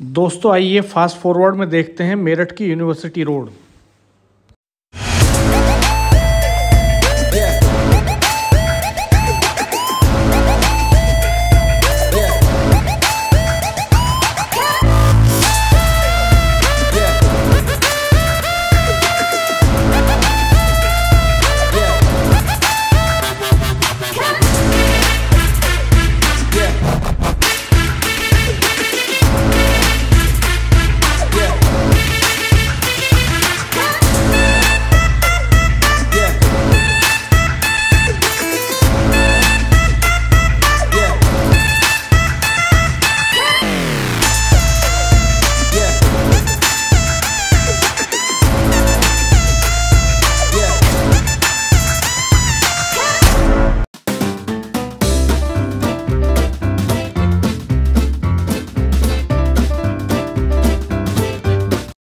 दोस्तों आइए fast forward में देखते हैं मेरठ की यूनिवर्सिटी रोड